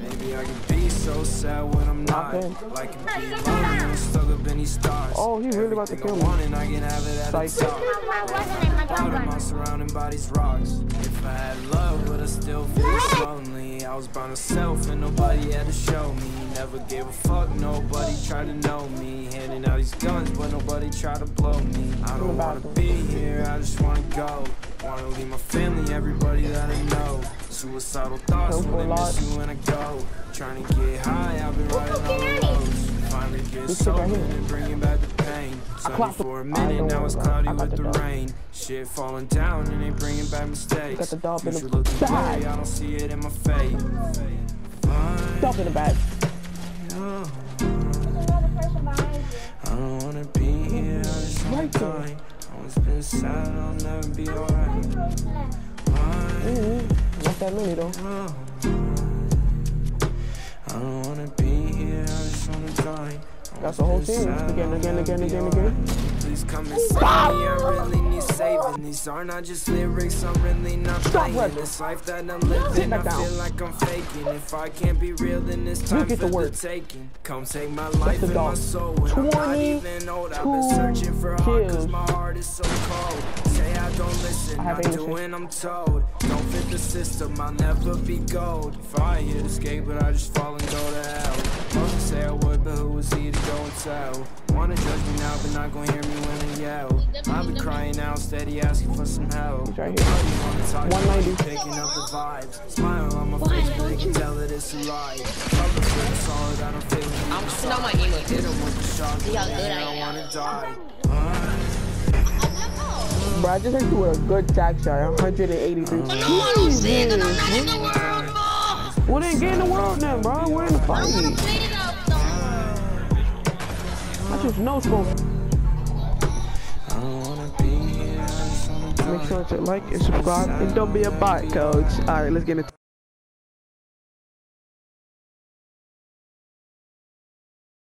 Maybe I can be so sad when I'm not. Like a bee lonely when I'm stuck up in these stars. Oh, he really about to kill me. and I can have it at the top. My surrounding bodies rocks. If I had love, but I still feel lonely. I was by myself and nobody had to show me. Never gave a fuck, nobody tried to know me. Handing out these guns, but nobody tried to blow me. I don't wanna be here, I just wanna go. Wanna leave my family, everybody that. Suicidal thoughts when lot. miss you when I go. Trying to get high, I've been riding all lows. Finally get sober and bringing back the pain. Sunny for a minute, now it's cloudy with the rain. Shit falling down and they bringing back mistakes. Got the dub in the Future looking bag. I don't see it in my. Fine, Dump in the bag. no. I don't wanna be here, I just wanna Right die. Always been sad, I'll never be alright. That many though. That's the whole sad, Again, again, again, again, again. Please come and save me, I really need saving. These are not just lyrics, I'm really not playing. This life that I'm living, I feel like I'm faking. If I can't be real, then it's time get for the taking. Come take my life and my soul. And I'm not even old, I've been 22 searching for heart, cause my heart is so cold. Say I don't listen, I have not English. doing, I'm told. Don't fit the system, I'll never be gold. If I hit escape, but I just fall and go to hell. Most say I would, but who was he to go and tell? Wanna judge me now, but not gonna hear me when I yell. I've been crying out, steady asking for some help. Right here. Nobody wanna talk to me, 190. Picking up the vibes. Smile on my face, but they can tell that it's a lie. Cover for the solid, I don't feel it. I'm sitting on my emo Hit 'em with the shock, See how but good I I am. Bro, I just hit you with a good tack shot. 183. No, I don't see it 'cause I'm not in the world. Well, then get in the world then, bro. We're in the I fight. though. I just no scope. I don't wanna be here, I just wanna die. Make sure to like and subscribe and don't be a bot, coach. All right, let's get into